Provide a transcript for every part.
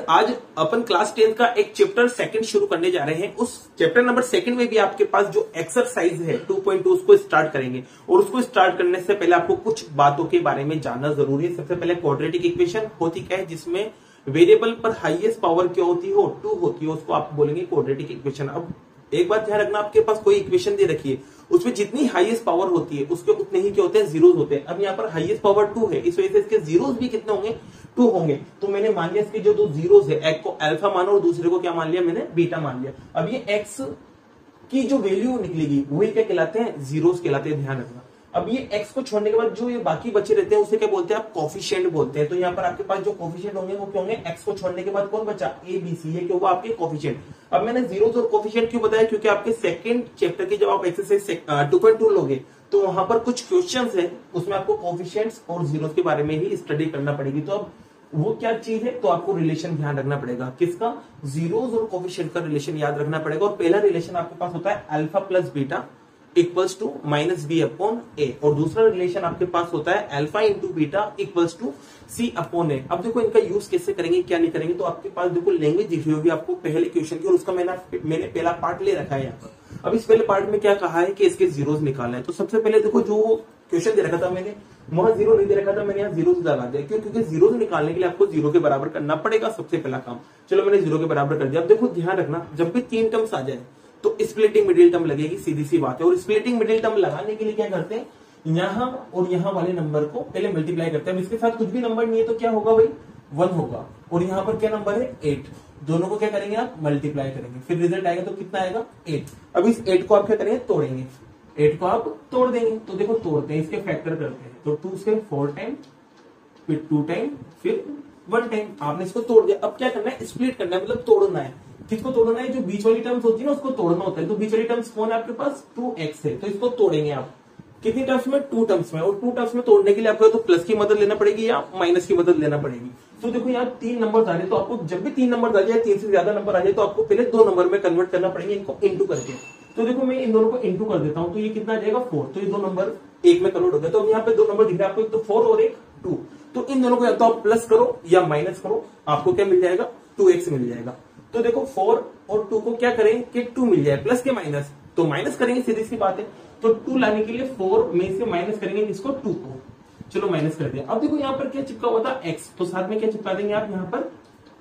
आज अपन class tenth का एक चैप्टर सेकंड शुरू करने जा रहे हैं। उस चैप्टर नंबर सेकंड में भी आपके पास जो एक्सरसाइज है 2.2 उसको स्टार्ट करेंगे। और उसको स्टार्ट करने से पहले आपको कुछ बातों के बारे में जानना ज़रूरी है। सबसे पहले क्वाड्रेटिक इक्वेशन होती क्या है, जिसमें वेरिएबल पर हाईएस्ट पावर क्या होती हो टू होती है, उसको आप बोलेंगे क्वाड्रेटिक इक्वेशन अब एक बात ध्यान रखना, आपके पास कोई इक्वेशन दे रखी है। उसमें जितनी हाईएस्ट पावर होती है, उसके उतने ही क्या होते हैं? जीरोज होते हैं। अब यहाँ पर हाईएस्ट पावर टू है। इस वजह से इसके जीरोज भी कितने होंगे? टू होंगे। तो मैंने मान लिया इसके जो दो जीरोज है, एक को अल्फ़ा मानो और दूसरे को क्या मान लिया? मैंने बीटा मान लिया। अब ये एक्स की जो वैल्यू निकलेगी, वही क्या कहलाते हैं? जीरोस कहलाते हैं, ध्यान रखना। अब ये एक्स को छोड़ने के बाद जो ये बाकी बचे रहते हैं, उसे क्या बोलते हैं आप? कॉफिशियंट बोलते हैं। तो यहाँ पर आपके पास जो कॉफिशियंट होंगे, वो क्या होंगे? एक्स को छोड़ने के बाद कौन बचा? ए बी सी ये क्या होगा आपके कॉफिशियंट अब मैंने ज़ीरो और कॉफिशियंट क्यों बताया? क्योंकि आपके सेकंड चैप्टर की जब आप एक्सरसाइज टू पॉइंट टू लोगे तो वहाँ पर कुछ क्वेश्चन है, उसमें आपको कॉफिशियंट्स और ज़ीरो के बारे में ही स्टडी करना पड़ेगी। तो अब वो क्या चीज़ है? तो आपको रिलेशन ध्यान रखना पड़ेगा। किसका? जीरोज और कोफिशियंट का रिलेशन याद रखना पड़ेगा। और पहला रिलेशन आपके पास होता है alpha plus beta equals to minus B upon A और दूसरा रिलेशन आपके पास होता है alpha into beta equals to C upon A अब देखो इनका यूज़ कैसे करेंगे, क्या नहीं करेंगे तो आपके पास देखो लैंग्वेज दिख रही होगी आपको पहले क्वेश्चन की और उसका मैंने मैंने पहला पार्ट ले रखा है यहाँ पर। अब इस पहले पार्ट में क्या कहा है कि इसके जीरोज निकालना है। तो सबसे पहले देखो जो क्वेश्चन दे रखा था मैंने, वहाँ ज़ीरो नहीं दे रखा था, मैंने यहाँ ज़ीरो लगा दिया। क्यों? क्योंकि ज़ीरो निकालने के लिए आपको ज़ीरो के बराबर करना पड़ेगा सबसे पहला काम। चलो मैंने ज़ीरो के बराबर कर दिया। अब देखो ध्यान रखना, जब भी तीन टर्म्स आ जाए तो स्प्लिटिंग मिडिल टर्म लगेगी, सीधी सी बात है। और स्प्लिटिंग मिडिल टर्म लगाने के लिए क्या करते हैं? यहाँ और यहाँ वाले नंबर को पहले मल्टीप्लाई करते हैं। इसके साथ कुछ भी नंबर नहीं है तो क्या होगा भाई? वन होगा। और यहाँ पर क्या नंबर है? एट दोनों को क्या करेंगे आप? मल्टीप्लाई करेंगे। फिर रिज़ल्ट आएगा तो कितना आएगा? एट अब इस एट को आप क्या करेंगे? तोड़ेंगे। एट को आप तोड़ देंगे। तो देखो तोड़ते हैं, इसके फैक्टर करते हैं। तो टू से फोर टाइम फिर टू टाइम फिर वन टाइम आपने इसको तोड़ दिया। अब क्या करना है? स्प्लिट करना है। मतलब तोड़ना है। किसको तोड़ना है, जो बीच वाली टर्म्स होती है ना, उसको तोड़ना होता है। तो बीच वाली टर्म्स कौन है आपके पास? टू एक्स है। तो इसको तोड़ेंगे आप। कितनी टर्म्स में? टू टर्म्स में। और टू टर्म्स में तोड़ने के लिए आपको तो प्लस की मदद लेना पड़ेगी या माइनस की मदद लेना पड़ेगी। तो देखो, यहाँ तीन नंबर आ रहे तो आपको जब भी तीन नंबर आ जाए तीन से ज़्यादा नंबर आ जाए तो आपको पहले दो नंबर में कन्वर्ट करना पड़ेगा, इनको इंटू करके। तो देखो, मैं इन दोनों को इंटू कर देता हूँ तो ये कितना आ जाएगा? फोर तो ये दो नंबर एक में कन्वर्ट हो गया तो यहाँ पे दो नंबर दिख रहे आपको, एक तो फोर और एक टू तो इन दोनों को या तो आप प्लस करो या माइनस करो, आपको क्या मिल जाएगा? टू एक्स मिल जाएगा। तो देखो फोर और टू को क्या करें? कि टू मिल जाए प्लस के माइनस तो माइनस करेंगे, सीधी सी बात है। तो टू लाने के लिए फोर में से माइनस करेंगे इसको टू को। चलो माइनस कर दिया। अब देखो, यहाँ पर क्या चिपका हुआ था? एक्स तो साथ में क्या चिपका देंगे आप? यहाँ पर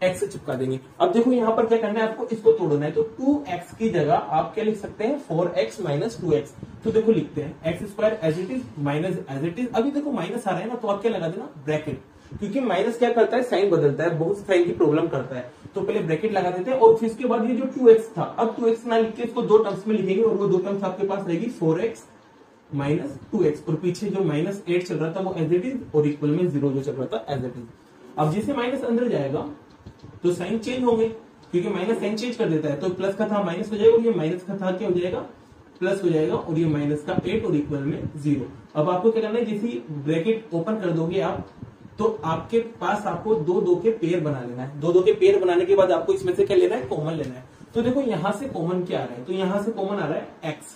एक्स चिपका देंगे। अब देखो, यहाँ पर क्या करना है? आपको इसको तोड़ना है। तो टू एक्स की जगह आप क्या लिख सकते हैं? Four X minus two X तो देखो, लिखते हैं। X square as it is minus as it is अभी देखो माइनस आ रहा है ना तो आप क्या लगा देना? ब्रैकेट क्योंकि माइनस क्या करता है? साइन बदलता है, बहुत साइन की प्रॉब्लम करता है। तो पहले ब्रैकेट लगा देते हैं और फिर इसके बाद ये जो टू एक्स था, अब टू एक्स ना लिख के इसको दो टर्म्स में लिखेंगे और वो दो टर्म्स आपके पास रहेगी four X minus two X और पीछे जो माइनस एट चल रहा था वो एज इट इज़ और इक्वल में ज़ीरो जो चल रहा था एज इट इज़ अब जिसे माइनस अंदर जाएगा तो साइन चेंज होंगे, क्योंकि माइनस साइन चेंज कर देता है तो प्लस का था माइनस हो जाएगा और ये माइनस का था क्या हो जाएगा? प्लस हो जाएगा और ये माइनस का एट और इक्वल में ज़ीरो अब आपको क्या करना है, जैसे ब्रैकेट ओपन कर दोगे आप तो आपके पास आपको दो दो के पेयर बना लेना है। दो दो के पेयर बनाने के बाद आपको इसमें से क्या लेना है? कॉमन लेना है। तो देखो, यहाँ से कॉमन क्या आ रहा है? तो यहाँ से कॉमन आ रहा है एक्स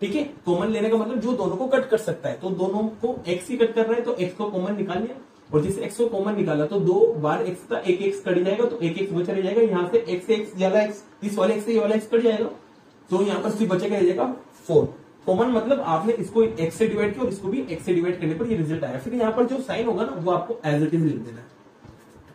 ठीक है? कॉमन लेने का मतलब जो दोनों को कट कर सकता है। तो दोनों को एक्स ही कट कर रहा है तो एक्स को कॉमन निकाल लिया। और जिसे एक्स को कॉमन निकाला तो दो बार एक्स का एक एक्स कट जाएगा तो एक एक्स बचा रह जाएगा। यहाँ से एक्स एक्स ज़्यादा एक्स इस वाले एक्स से ये वाला एक्स कट जाएगा। तो यहाँ पर सिर्फ़ बचेगा जाएगा फोर कॉमन मतलब आपने इसको एक्स से डिवाइड किया और इसको भी एक्स से डिवाइड करने पर ये रिज़ल्ट आया। फिर यहाँ पर जो साइन होगा ना, वो आपको एज इट इज़ लिख देना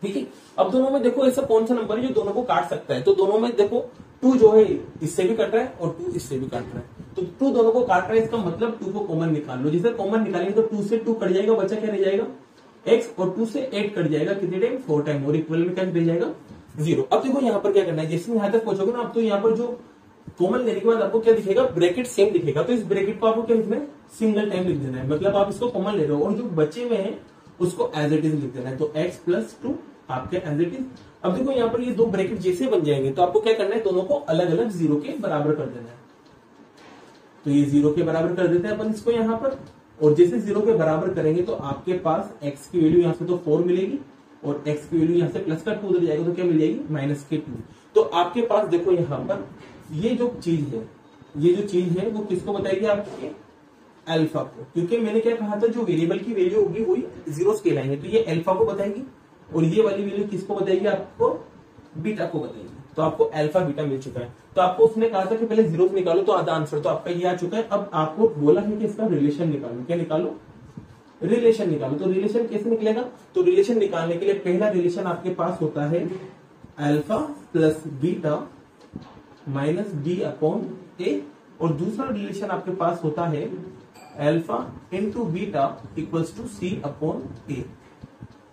ठीक है? अब दोनों में देखो ऐसा कौन सा नंबर है जो दोनों को काट सकता है? तो दोनों में देखो टू जो है, इससे भी कट रहा है और टू इससे भी काट रहा है। तो टू दोनों को काट रहा है, इसका मतलब टू को कॉमन निकाल लो। जिसे कॉमन निकालेंगे तो टू से टू कट जाएगा बच्चा क्या रह जाएगा? एक्स और टू से एट कट जाएगा। कितने टाइम फोर टाइम और इक्वल में क्या रह जाएगा। ज़ीरो अब देखो यहाँ पर क्या करना है? जैसे यहाँ तक पहुंचोगे ना, अब तो यहाँ पर जो कॉमन लेने के बाद आपको क्या दिखेगा? ब्रैकेट सेम दिखेगा। तो इस ब्रैकेट को आपको क्या लिखना है? सिंगल टाइम लिख देना है। मतलब आप इसको कॉमन ले रहे हो और जो बचे हुए हैं, उसको एज इट इज़ लिख देना है। तो एक्स प्लस टू आपके एज इट इज़ अब देखो यहाँ पर ये दो ब्रैकेट जैसे बन जाएँगे तो आपको क्या करना है? दोनों को अलग अलग ज़ीरो के बराबर कर देना है। तो ये ज़ीरो के बराबर कर देते हैं अपन इसको यहाँ पर। और जैसे ज़ीरो के बराबर करेंगे तो आपके पास एक्स की वैल्यू यहाँ से तो फोर मिलेगी और एक्स की वैल्यू यहाँ से प्लस का टू उधर जाएगा तो क्या मिल जाएगी? माइनस के टू तो आपके पास देखो यहाँ पर ये जो चीज़ है, ये जो चीज़ है, वो किसको बताएगी आपके? अल्फ़ा को। क्योंकि मैंने क्या कहा था, जो वेरिएबल की वैल्यू होगी वही ज़ीरो स्केल आएँगे। तो ये अल्फ़ा को बताएगी और ये वाली वैल्यू किसको बताएगी आपको? बीटा को बताएगी। तो आपको अल्फ़ा बीटा मिल चुका है। तो आपको उसने कहा था कि पहले ज़ीरो निकालो तो आधा आंसर तो आपका ये आ चुका है। अब आपको बोला है कि इसका रिलेशन निकालो। क्या निकालो? रिलेशन निकालो। तो रिलेशन कैसे निकलेगा? तो रिलेशन निकालने के लिए पहला रिलेशन आपके पास होता है alpha plus beta minus B upon A, और दूसरा रिलेशन आपके पास होता है alpha into beta equals to C upon A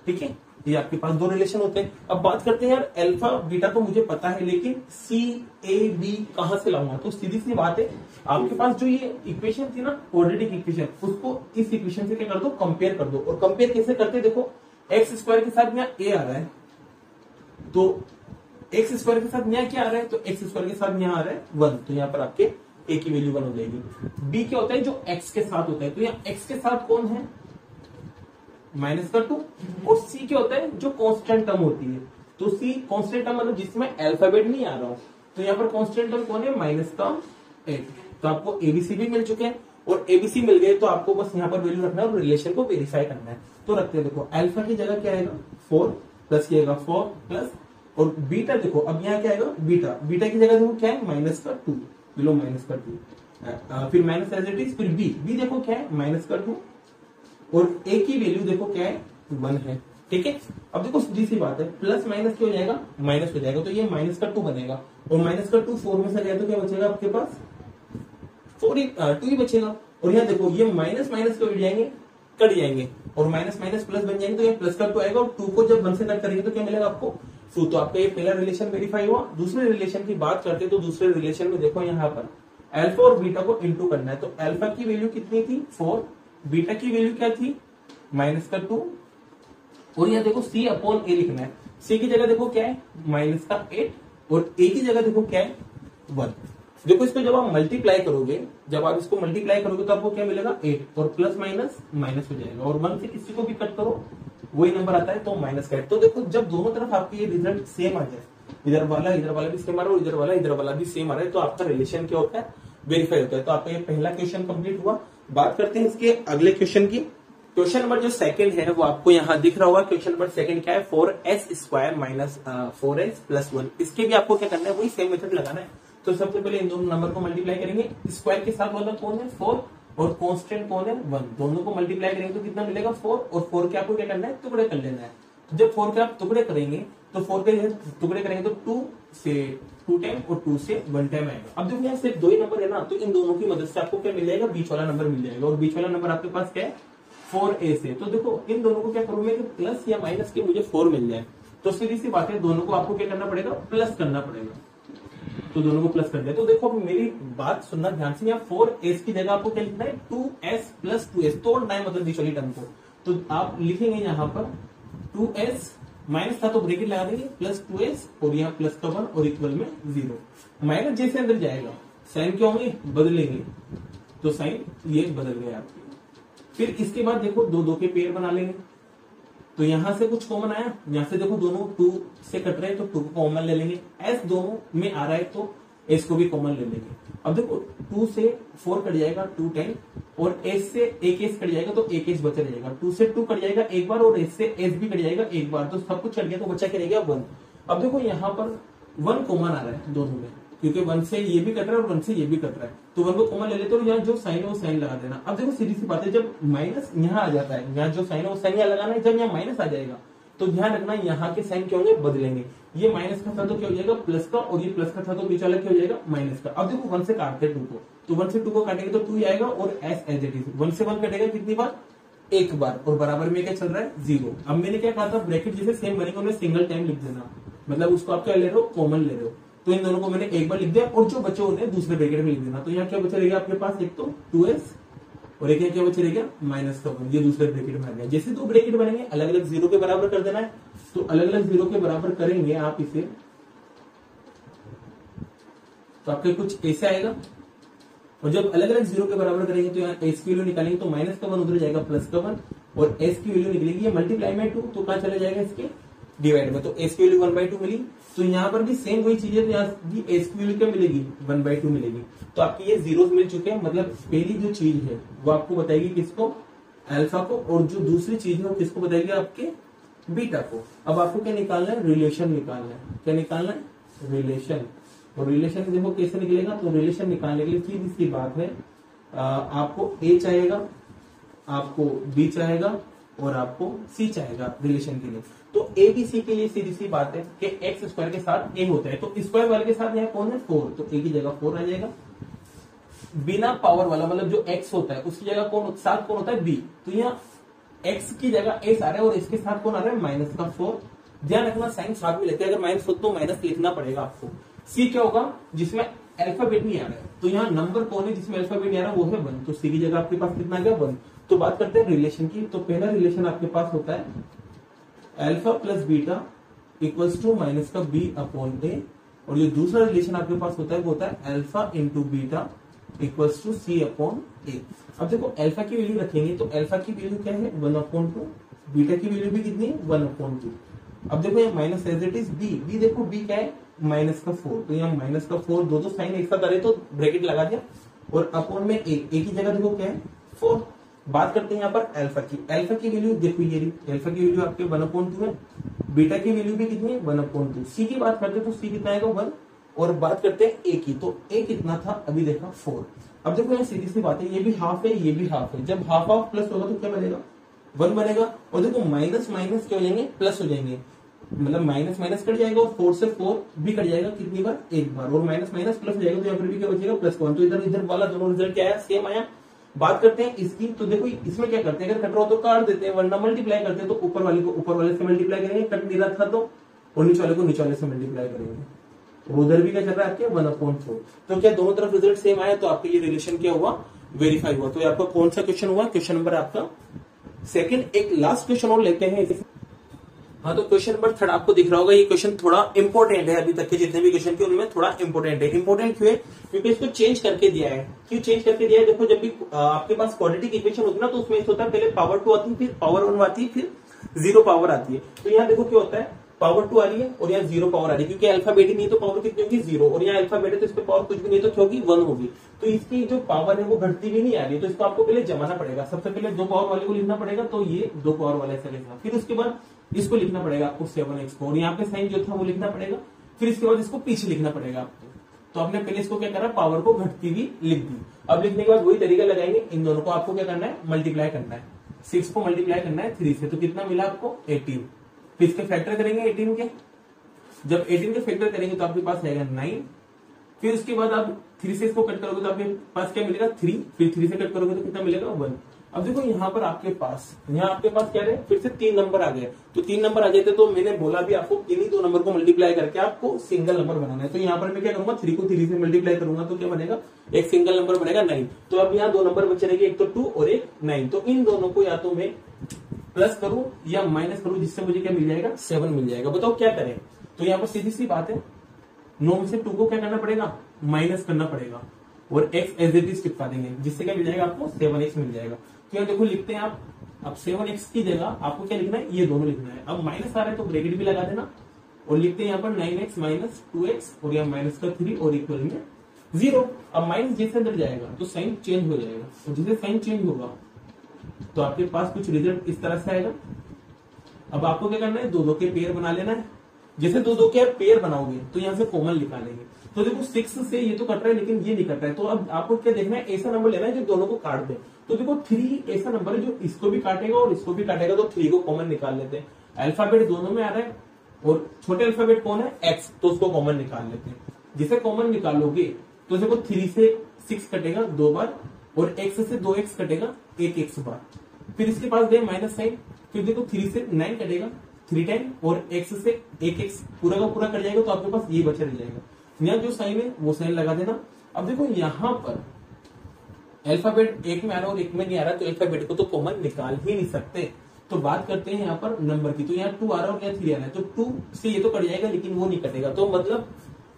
ठीक है? ये आपके पास दो रिलेशन होते हैं। अब बात करते हैं यार अल्फ़ा बीटा तो मुझे पता है, लेकिन सी ए बी कहाँ से लाऊँगा तो सीधी सी बात है, आपके पास जो ये इक्वेशन थी ना क्वाड्रेटिक इक्वेशन उसको इस इक्वेशन से क्या कर दो कंपेयर कर दो। और कंपेयर कैसे करते देखो एक्स स्क्वायर के साथ यहाँ ए आ रहा है। तो एक्स स्क्वायर के साथ यहाँ क्या आ रहा है? तो एक्स स्क्वायर के साथ यहाँ आ रहा है वन तो यहाँ पर आपके ए की वैल्यू वन हो जाएगी। बी क्या होता है? जो एक्स के साथ होता है। तो यहाँ एक्स के साथ कौन है? माइनस का टू और सी क्या होता है? जो कॉन्स्टेंट टर्म होती है। तो सी कॉन्स्टेंट टर्म मतलब जिसमें अल्फ़ाबेट नहीं आ रहा हो। तो यहाँ पर कॉन्स्टेंट टर्म कौन है? माइनस का एट तो आपको एबीसी भी मिल चुके हैं। और एबीसी मिल गए तो आपको बस यहाँ पर वैल्यू रखना है और रिलेशन को वेरीफाई करना है। तो रखते हैं। देखो अल्फ़ा की जगह क्या आएगा? फोर प्लस की आएगा? फोर प्लस और बीटा देखो, अब यहाँ क्या आएगा? बीटा। बीटा की जगह देखो, क्या है? माइनस का टू बिलो माइनस का टू। फिर माइनस एज इट इज़ फिर बी बी देखो क्या है? माइनस का टू। और ए की वैल्यू देखो क्या है? वन है। ठीक है? अब देखो, सीधी सी बात है। प्लस माइनस क्या हो जाएगा? माइनस हो जाएगा। तो ये माइनस का टू बनेगा। और माइनस का टू फोर में से गया तो क्या बचेगा आपके पास? फोर ही टू ही बचेगा। और यहाँ देखो, ये माइनस माइनस के उठ जाएँगे, कट जाएँगे। और माइनस माइनस प्लस बन जाएँगे तो ये प्लस का टू आएगा। और टू को जब वन से कट करेंगे तो क्या मिलेगा आपको? टू तो आपका ये पहला रिलेशन वेरीफाई हुआ। दूसरे रिलेशन की बात करते तो दूसरे रिलेशन में देखो यहाँ पर। अल्फ़ा और बीटा को इंटू करना है। तो अल्फ़ा की वैल्यू कितनी थी? फोर बीटा की वैल्यू क्या थी? माइनस का टू और यहाँ देखो सी अपॉन ए लिखना है। सी की जगह देखो क्या है? माइनस का एट और ए की जगह देखो क्या है? वन देखो इसको जब आप मल्टीप्लाई करोगे, जब आप इसको मल्टीप्लाई करोगे तो आपको क्या मिलेगा? एट और प्लस माइनस माइनस हो जाएगा। और वन से किसी को भी कट करो वही नंबर आता है तो माइनस का एट तो देखो, जब दोनों तरफ़ आपके ये रिज़ल्ट सेम आ जाए, इधर वाला इधर वाला भी सेम आ रहा है इधर वाला इधर वाला भी सेम आ रहा है तो आपका रिलेशन क्या होता है? वेरीफाई होता है। तो आपका ये पहला क्वेश्चन कंप्लीट हुआ। बात करते हैं इसके अगले क्वेश्चन की। क्वेश्चन नंबर जो सेकंड है, वो आपको यहाँ दिख रहा होगा। क्वेश्चन नंबर सेकंड क्या है? Four S square minus four S plus one इसके भी आपको क्या करना है? वही सेम मेथड लगाना है। तो सबसे पहले इन दोनों नंबर को मल्टीप्लाई करेंगे। स्क्वायर के साथ वाला कौन है? फोर और कॉन्स्टेंट कौन है? वन दोनों को मल्टीप्लाई करेंगे तो कितना मिलेगा? फोर और फोर के आपको क्या करना है? टुकड़े कर लेना है। तो जब फोर के आप टुकड़े करेंगे तो फोर के टुकड़े करेंगे तो टू से टू टाइम और टू से वन टाइम आएगा। अब देखो यहाँ सिर्फ़ दो ही नंबर है ना तो इन दोनों की मदद से आपको क्या मिल जाएगा? बीच वाला नंबर मिल जाएगा। और बीच वाला नंबर आपके पास क्या है? फोर ए से। तो देखो, इन दोनों को क्या करूँ कि प्लस या माइनस के मुझे फोर मिल जाए। तो सीधी सी बात है, दोनों को आपको क्या करना पड़ेगा? प्लस करना पड़ेगा। तो दोनों को प्लस कर दिया। तो देखो मेरी बात सुनना ध्यान से। फोर एस की जगह आपको क्या लिखना है? Two S plus two S तोड़ना है मतलब बीच टर्म को। तो आप लिखेंगे यहाँ पर टू एस माइनस था तो ब्रेकेट लगा देंगे प्लस टू एस और यहाँ प्लस का वन और इक्वल में ज़ीरो माइनस जैसे अंदर जाएगा। साइन क्या होंगे? बदलेंगे। तो साइन ये बदल गए आपके। फिर इसके बाद देखो दो दो के पेयर बना लेंगे। तो यहाँ से कुछ कॉमन आया। यहाँ से देखो दोनों टू से कट रहे हैं तो टू को कॉमन ले लेंगे। एस दोनों में आ रहा है तो एस को भी कॉमन ले लेंगे। अब देखो टू से फोर कट जाएगा टू टेन और एस से एक एस कट जाएगा तो एक एस बचा रहेगा टू से टू कट जाएगा एक बार, और एस से एस भी कट जाएगा एक बार। तो सब कुछ कट गया तो बचा क्या रहेगा वन अब देखो यहाँ पर वन कॉमन आ रहा है, दोनों में। क्योंकि वन से ये भी कट रहा है और वन से ये भी कट रहा है। तो वन को कॉमन ले लेते हो यहाँ जो साइन है वो साइन लगा देना। अब देखो सीधी सी बात है, जब माइनस यहाँ आ जाता है, यहाँ जो साइन है वो साइन यहाँ लगाना है, जब यहाँ माइनस आ जाएगा तो ध्यान रखना, यहाँ के साइन क्या होंगे बदलेंगे। ये माइनस का था तो क्या हो जाएगा? प्लस का, और ये प्लस का था तो बीच वाला क्या हो जाएगा? माइनस का। अब देखो वन से काटते टू को। तो वन से टू को काटेंगे तो टू आएगा, और S as it is one से वन कटेगा कितनी बार? एक बार। और बराबर में क्या चल रहा है? ज़ीरो अब मैंने क्या कहा था? ब्रैकेट जैसे सेम बनेगा सिंगल टाइम लिख देना। मतलब उसको आप क्या ले रहे हो? कॉमन ले रहे हो। तो इन दोनों को मैंने एक बार लिख दिया और जो बचे होते हैं दूसरे ब्रैकेट में लिख देना। तो यहाँ क्या बचा रहेगा आपके पास? एक तो टू एस और एक क्या बचे रहेगा माइनस का वन ये दूसरे ब्रैकेट में आ गया। जैसे दो ब्रैकेट बनेंगे अलग अलग ज़ीरो के बराबर कर देना है। तो अलग अलग ज़ीरो के बराबर करेंगे आप इसे। तो आपके कुछ ऐसे आएगा। और जब अलग अलग ज़ीरो के बराबर करेंगे तो यहाँ एस की वैल्यू निकालेंगे तो माइनस का वन उधर जाएगा प्लस का वन और एस की वैल्यू निकलेगी। ये मल्टीप्लाई में टू तो कहा चला जाएगा इसके? डिवाइड में तो एस की वैल्यू वन बाई टू मिली। तो यहाँ पर भी सेम वही चीज़ है तो क्या मिलेगी? वन बाई टू मिलेगी। तो आपकी ये ज़ीरो मिल चुके हैं मतलब पहली जो चीज़ है वो आपको बताएगी किसको? अल्फ़ा को और जो दूसरी चीज़ है वो किसको बताएगी आपके? बीटा को। अब आपको क्या निकालना है? रिलेशन निकालना है। क्या निकालना है? रिलेशन और रिलेशन देखो कैसे निकलेगा? तो रिलेशन निकालने के लिए सीधी सी बात है आ, आपको ए चाहेगा आपको बी चाहेगा और आपको सी चाहेगा रिलेशन के लिए। तो ए बी सी के लिए सीधी सी बात है कि एक्स स्क्वायर के साथ ए होता है। तो स्क्वायर वाले के साथ यहाँ कौन है? फोर तो ए की जगह फोर आ जाएगा। बिना पावर वाला मतलब जो एक्स होता है, उसकी जगह कौन, साथ कौन होता है? बी तो यहाँ एक्स की जगह एस आ रहा है और इसके साथ कौन आ रहा है? माइनस का फोर ध्यान रखना साइन साथ में लेते हैं। अगर माइनस हो तो माइनस लिखना पड़ेगा आपको। सी क्या होगा? जिसमें अल्फ़ाबेट नहीं आ रहा है। तो यहाँ नंबर कौन है जिसमें अल्फ़ाबेट नहीं आ रहा? है वो है वन तो सी की जगह आपके पास कितना आ गया? वन तो बात करते हैं रिलेशन की। तो पहला रिलेशन आपके पास होता है alpha plus beta equals to minus का बी अपॉन ए और जो दूसरा रिलेशन आपके पास होता है, वो होता है alpha into beta equals to C upon A अब देखो अल्फ़ा की वैल्यू रखेंगे तो अल्फ़ा की वैल्यू क्या है? वन अपॉन टू बीटा की वैल्यू भी कितनी है? वन अपॉन टू अब देखो, ये minus as it is B B देखो बी क्या है? माइनस का फोर तो यहाँ माइनस का फोर दो दो साइन एक साथ आ रहे तो ब्रैकेट लगा दिया। और अपॉन में ए ए की जगह देखो क्या है? फोर बात करते हैं यहाँ पर अल्फ़ा की। अल्फ़ा की वैल्यू देखो ये अल्फ़ा की वैल्यू आपके वन अपॉन टू है। बीटा की वैल्यू भी कितनी है? वन अपॉन टू सी की बात करते हैं तो सी कितना आएगा? वन और बात करते हैं ए की। तो ए कितना था? अभी देखा फोर अब देखो यहाँ सीधी सी बात है। ये भी हाफ़ है, ये भी हाफ़ है। जब हाफ़ हाफ़ प्लस होगा तो क्या बनेगा? वन बनेगा। और देखो माइनस माइनस क्या हो जाएँगे? प्लस हो जाएँगे। मतलब माइनस माइनस कट जाएगा और फोर से फोर भी कट जाएगा कितनी बार? एक बार। और माइनस माइनस प्लस हो जाएगा तो यहाँ पर भी क्या बचेगा? प्लस वन तो इधर इधर वाला दोनों रिज़ल्ट क्या है सेम आया। बात करते हैं इसकी तो देखो, इसमें क्या करते हैं? अगर कट रहा हो तो काट देते हैं, वरना मल्टीप्लाई करते हैं तो ऊपर वाले को, ऊपर वाले से मल्टीप्लाई करेंगे कट नहीं रहा था तो और नीचे वाले को नीचे वाले से मल्टीप्लाई करेंगे। उधर भी क्या चल रहा है आपके? वन अपॉइंट फोर तो क्या दोनों तरफ़ रिज़ल्ट सेम आया तो आपका ये रिलेशन क्या हुआ? वेरीफाई हुआ। तो आपका कौन सा क्वेश्चन हुआ? क्वेश्चन नंबर आपका सेकंड एक लास्ट क्वेश्चन और लेते हैं हाँ तो क्वेश्चन नंबर थर्ड आपको दिख रहा होगा, ये क्वेश्चन थोड़ा इंपॉर्टेंट है अभी तक के जितने भी क्वेश्चन थे, उनमें थोड़ा इंपॉर्टेंट है। इंपॉर्टेंट क्यों है? क्योंकि इसको चेंज करके दिया है। क्यों चेंज करके दिया है? देखो, जब भी आपके पास क्वाड्रेटिक इक्वेशन होती है ना तो उसमें होता है, पहले पावर टू आती है, फिर पावर वन आती है, फिर ज़ीरो पावर आती है। तो यहाँ देखो क्या होता है? पावर टू आ रही है और यहाँ ज़ीरो पावर आ रही है, क्योंकि अल्फ़ाबेट ही नहीं तो पावर कितनी होगी? ज़ीरो और यहाँ अल्फ़ाबेट है तो इस पर पावर कुछ भी नहीं तो होगी? वन होगी। तो इसकी जो पावर है, वो घटती भी नहीं आ रही तो इसको आपको पहले जमाना पड़ेगा। सबसे पहले दो पावर वाले को लिखना पड़ेगा तो ये दो पावर वाले से लिखना फिर उसके बाद इसको लिखना पड़ेगा आपको सेवन एक्स और यहाँ पे साइन जो था वो लिखना पड़ेगा। फिर इसके बाद इसको पीछे लिखना पड़ेगा आपको। तो आपने पहले इसको क्या करा? पावर को घटती हुई लिख दी। अब लिखने के बाद वही तरीका लगाएँगे। इन दोनों को आपको क्या करना है? मल्टीप्लाई करना है। सिक्स को मल्टीप्लाई करना है थ्री से। तो कितना मिला आपको? एटीन फिर इसके फैक्टर करेंगे एटीन के। जब एटीन के फैक्टर करेंगे तो आपके पास आएगा नाइन फिर उसके बाद आप थ्री से इसको कट करोगे तो आपके पास क्या मिलेगा? थ्री फिर थ्री से कट करोगे तो कितना मिलेगा? वन अब देखो यहाँ पर आपके पास, यहाँ आपके पास क्या है फिर से तीन नंबर आ गए। तो तीन नंबर आ जाते तो मैंने बोला भी आपको इन्हीं दो नंबर को मल्टीप्लाई करके आपको सिंगल नंबर बनाना है। तो यहाँ पर मैं क्या करूँगा? थ्री को थ्री से मल्टीप्लाई करूँगा तो क्या बनेगा? एक सिंगल नंबर बनेगा नाइन तो अब यहाँ दो नंबर बचे रहेंगे, एक तो टू और एक नाइन तो इन दोनों को या तो मैं प्लस करूँ या माइनस करूँ, जिससे मुझे क्या मिल जाएगा? सेवन मिल जाएगा। बताओ क्या करें? तो यहाँ पर सीधी सी बात है, नौ में से टू को क्या करना पड़ेगा? माइनस करना पड़ेगा। और एक्स एज इट इज़ टिपका देंगे, जिससे क्या मिल जाएगा आपको? सेवन एक्स मिल जाएगा। यहाँ देखो, लिखते हैं आप। अब सेवन एक्स की जगह आपको क्या लिखना है? ये दोनों लिखना है। अब माइनस आ रहा है तो ब्रेकेट भी लगा देना। और लिखते हैं यहाँ पर nine x minus two x और यहाँ माइनस का थ्री और इक्वल में ज़ीरो अब माइनस जैसे अंदर जाएगा तो साइन चेंज हो जाएगा। और जैसे साइन चेंज होगा तो आपके पास कुछ रिज़ल्ट इस तरह से आएगा। अब आपको क्या करना है? दो दो के पेयर बना लेना है। जैसे दो दो के पेयर बनाओगे तो यहाँ से कॉमन निकालेंगे तो देखो सिक्स से ये तो कट रहा है, लेकिन ये नहीं कट रहा है। तो अब आपको क्या देखना है, ऐसा नंबर लेना है जो दोनों को काट दे। तो देखो थ्री ऐसा नंबर है जो इसको भी काटेगा और इसको भी काटेगा तो थ्री को कॉमन निकाल लेते हैं। अल्फ़ाबेट दोनों में आ रहा है और छोटे अल्फ़ाबेट कौन है? एक्स तो उसको कॉमन निकाल लेते हैं। जिसे कॉमन निकालोगे तो देखो थ्री से सिक्स कटेगा दो बार और एक्स से दो एक्स कटेगा एक एक्स बार। फिर इसके पास गए माइनस साइन फिर देखो थ्री से नाइन कटेगा थ्री टाइम और एक्स से एक एक्स पूरा का पूरा कट जाएगा तो आपके पास ये बचा रह जाएगा। यहाँ जो साइन है, वो साइन लगा देना। अब देखो, यहाँ पर अल्फ़ाबेट एक में आ रहा है और एक में नहीं आ रहा तो अल्फ़ाबेट को तो कॉमन निकाल ही नहीं सकते। तो बात करते हैं यहाँ पर नंबर की। तो यहाँ टू आ रहा है और यहाँ थ्री आ रहा है। तो टू से ये तो कट जाएगा, लेकिन वो नहीं कटेगा। तो मतलब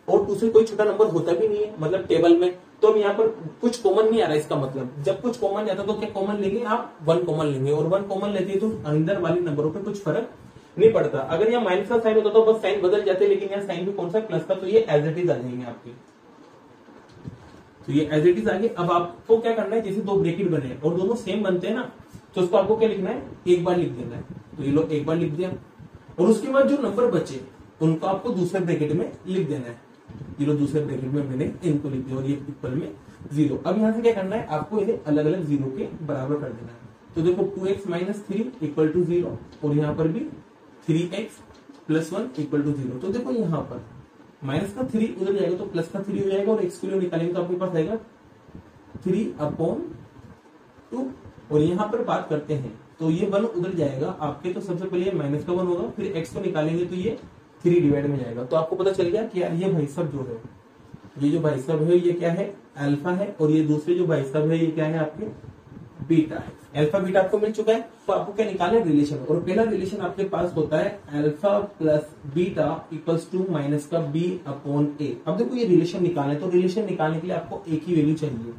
और टू से कोई छोटा नंबर होता भी नहीं है मतलब टेबल में। तो अब यहाँ पर कुछ कॉमन नहीं आ रहा इसका मतलब। जब कुछ कॉमन जाता तो क्या कॉमन लेंगे आप? वन कॉमन लेंगे। और वन कॉमन लेते हैं तो अंदर वाले नंबरों पर कुछ फ़र्क नहीं पड़ता अगर यहाँ माइनस का साइन होता तो बस साइन बदल जाते, लेकिन यहाँ साइन भी कौन सा प्लस का तो ये एज इट इज़ आ जाएँगे आपके। तो ये एज इट इज़ आगे। अब आपको क्या करना है? जैसे दो ब्रेकेट बने और दोनों सेम बनते हैं ना तो उसको आपको क्या लिखना है? एक बार लिख देना है। तो ये लोग एक बार लिख दिया। और उसके बाद जो नंबर बचे, उनको आपको दूसरे ब्रेकेट में लिख देना है। ज़ीरो दूसरे ब्रैकेट में मैंने इनको लिख दिया, और ये इक्वल में ज़ीरो अब यहाँ से क्या करना है? आपको इन्हें अलग अलग ज़ीरो के बराबर कर देना है। तो देखो two x minus three equal to zero और यहाँ पर भी three x plus one equal to zero. तो देखो यहाँ पर, माइनस का थ्री उधर जाएगा तो प्लस का थ्री हो जाएगा और एक्स के लिए निकालेंगे तो आपके पास आएगा थ्री अपॉन टू। और यहाँ पर बात करते हैं तो ये वन उधर जाएगा, आपके तो सबसे पहले माइनस का वन होगा, फिर एक्स को निकालेंगे तो ये थ्री डिवाइड में जाएगा। तो आपको पता चल गया कि यार ये भाई साहब जो है, ये जो भाई साहब है, ये क्या है? अल्फ़ा है, और ये दूसरे जो भाई साहब है, ये क्या है आपके? बीटा है। अल्फ़ा, बीटा आपको मिल चुका है तो आपको क्या निकालना है? रिलेशन और पहला रिलेशन आपके पास होता है alpha plus beta equals to minus का बी अपॉन ए अब देखो, ये रिलेशन निकालना है तो रिलेशन निकालने के लिए आपको ए की वैल्यू चाहिए।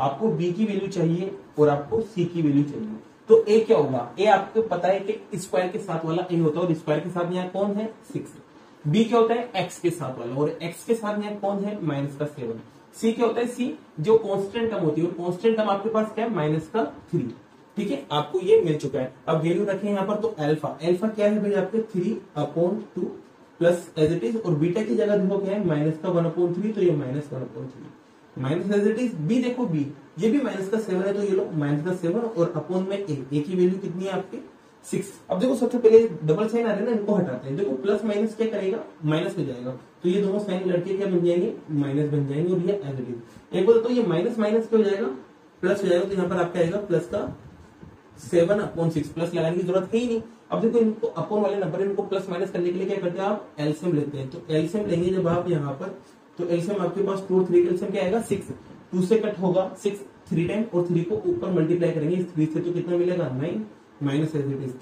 आपको बी की वैल्यू चाहिए और आपको सी की वैल्यू चाहिए। तो ए क्या होगा? ए आपको पता है कि स्क्वायर के साथ वाला ए होता है और स्क्वायर के साथ यहाँ कौन है? सिक्स बी क्या होता है? एक्स के साथ वाला। और एक्स के साथ यहाँ कौन है? माइनस का सेवन सी क्या होता है? सी जो कांस्टेंट टर्म होती है, और कांस्टेंट टर्म आपके पास क्या है? माइनस का थ्री ठीक है? आपको ये मिल चुका है। अब वैल्यू रखें यहाँ पर तो अल्फ़ा अल्फ़ा क्या है भाई आपके? Three upon two plus as it is और बीटा की जगह देखो क्या है? माइनस का वन अपॉन थ्री तो ये minus one upon three minus as it is B देखो बी ये भी माइनस का सेवन है तो ये लो माइनस का सेवन और अपॉन में ए की वैल्यू कितनी है आपकी? सिक्स। अब देखो, सबसे पहले डबल साइन आ रहे हैं ना, इनको हटाते हैं। देखो प्लस माइनस क्या करेगा? माइनस हो जाएगा। तो ये दोनों साइन लड़के क्या बन जाएँगे? माइनस बन जाएँगे, और ये इज़ एक बोलो तो ये माइनस माइनस क्या हो जाएगा? प्लस हो जाएगा तो यहाँ पर आपका आएगा प्लस का सेवन अपॉन सिक्स प्लस लगाने की ज़रूरत है ही नहीं। अब देखो, इनको अपॉन वाले नंबर इनको प्लस माइनस करने के लिए क्या करते हैं आप? एल्सियम लेते हैं। तो एल्सियम लेंगे जब आप यहाँ पर तो एल्सियम आपके पास टू थ्री एल्सियम क्या आएगा? सिक्स टू से कट होगा। सिक्स थ्री टाइम और थ्री को ऊपर मल्टीप्लाई करेंगे। थ्री से तो कितना मिलेगा? नाइन माइनस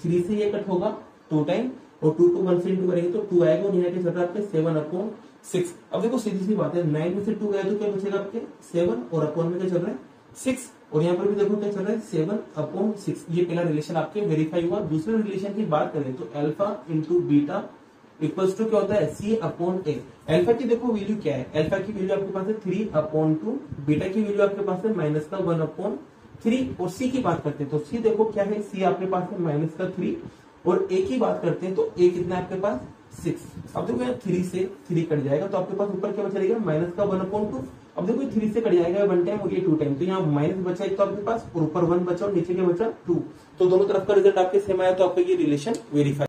थ्री से ये कट होगा टू टाइम और टू को वन से इंटू करेंगे तो टू आएगा और यहाँ के चल आपके सेवन अपॉन सिक्स अब देखो सीधी सी बात है नाइन में से टू गया तो क्या बचेगा आपके सेवन और अपॉन में क्या चल रहा है? सिक्स और यहाँ पर भी देखो क्या चल रहा है सेवन अपॉन सिक्स ये पहला रिलेशन आपके वेरीफाई हुआ। दूसरे रिलेशन की बात करें तो alpha into beta equals to क्या होता है? सी अपॉन ए अल्फ़ा की देखो वैल्यू क्या है? एल्फा की वैल्यू आपके पास है थ्री अपॉन टू बीटा की वैल्यू आपके पास है माइनस का वन अपॉन थ्री और सी की बात करते हैं तो सी देखो क्या है सी आपके पास है माइनस का थ्री और ए की बात करते हैं तो ए कितना है आपके पास? सिक्स अब देखो यहाँ थ्री से थ्री कट जाएगा तो आपके पास ऊपर क्या बचा रहेगा? माइनस का वन अपॉन टू अब देखो थ्री से कट जाएगा वन टाइम और ये टू टाइम तो यहाँ माइनस बचा एक तो आपके पास, और ऊपर वन बचा और नीचे क्या बचा? टू तो दोनों तरफ़ का रिज़ल्ट आपके सेम आया तो आपका ये रिलेशन वेरीफाई